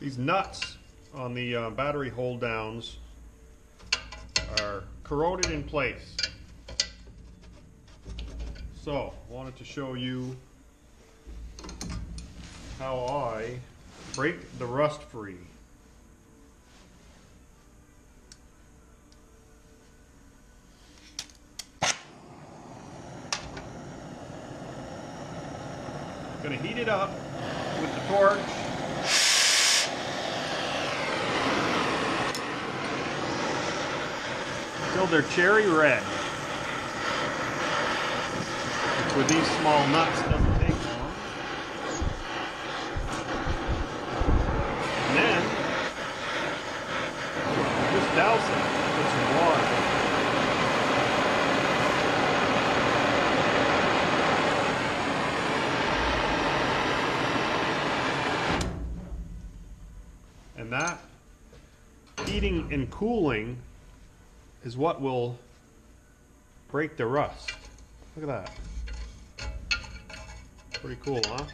These nuts on the uh, battery hold downs are corroded in place. So, I wanted to show you how I break the rust free. Gonna heat it up with the torch. Until they're cherry red. With these small nuts doesn't take long. And then just douse it with some water. And that heating and cooling is what will break the rust. Look at that. Pretty cool, huh?